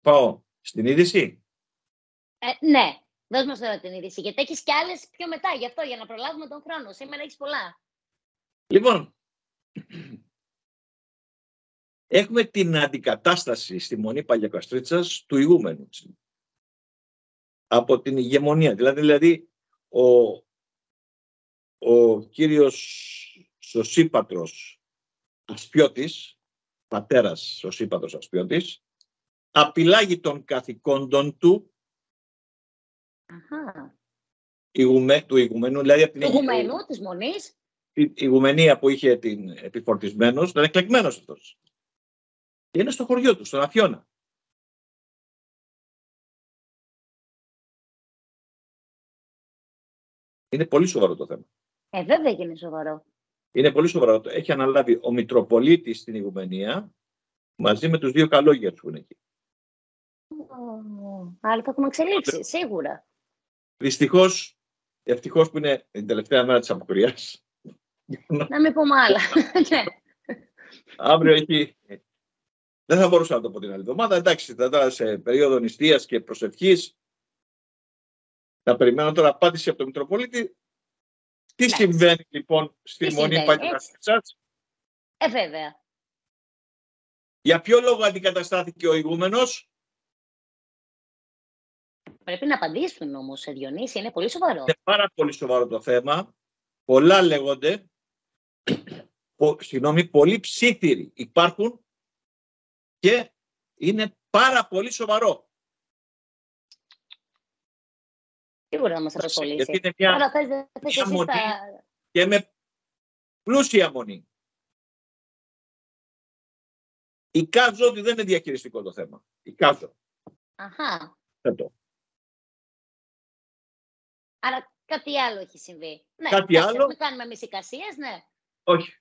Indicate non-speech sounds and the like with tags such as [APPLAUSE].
Πάω στην είδηση; Ε, ναι, δώσ' μας τώρα την είδηση. Γιατί έχεις κι άλλες πιο μετά, γι' αυτό, για να προλάβουμε τον χρόνο. Σήμερα έχεις πολλά. Λοιπόν, έχουμε την αντικατάσταση στη Μονή Παλιακαστρίτσας του ηγούμενου. Από την ηγεμονία. Δηλαδή, δηλαδή ο, ο κύριος Σωσίπατρος Ασπιώτης, πατέρας Σωσίπατρος Ασπιώτης, απειλάγει των καθηκόντων του Αχα. ηγουμέ, του ηγουμένου, δηλαδή από την Ηγουμένου της Μονής. η ηγουμενία που είχε την επιφορτισμένος, ήταν εκλεγμένος αυτός. Και είναι στο χωριό του, στον Αφιώνα. Είναι πολύ σοβαρό το θέμα. Ε, βέβαια και είναι σοβαρό. Είναι πολύ σοβαρό. Έχει αναλάβει ο Μητροπολίτης στην ηγουμενία μαζί με τους δύο καλόγερους που είναι εκεί. Ω, Άρα θα έχουμε εξελίξει, σίγουρα. Δυστυχώς, ευτυχώς που είναι την τελευταία μέρα της αποκριάς. Να μην πούμε άλλα. [LAUGHS] Ναι. Αύριο έχει... Δεν θα μπορούσα να το πω την άλλη εβδομάδα. Εντάξει, θα τώρα σε περίοδο νηστείας και προσευχής. Θα περιμένω τώρα απάντηση από τον Μητροπολίτη. Τι Εντάξει. συμβαίνει λοιπόν στη Τι Μονή συμβαίνει, Παλιάς Ε, βέβαια. Για ποιο λόγο αντικαταστάθηκε ο ηγούμενος; Πρέπει να απαντήσουν όμως, σε Διονύση, είναι πολύ σοβαρό. Είναι πάρα πολύ σοβαρό το θέμα. Πολλά λέγονται. Πο, συγγνώμη, πολλοί ψήθυροι υπάρχουν και είναι πάρα πολύ σοβαρό. Σίγουρα θα μας Γιατί απασχολήσει; είναι μια Τώρα θες, δεν θες μια εσύ μονή. τα... και με πλούσια μονή. Εικάζω ότι δεν είναι διαχειριστικό το θέμα. Εικάζω. Αχα. Θέτω. Άρα κάτι άλλο έχει συμβεί. Ναι, Κάτι εντάξει, άλλο. Μην κάνουμε εμείς εικασίες, ναι. Όχι.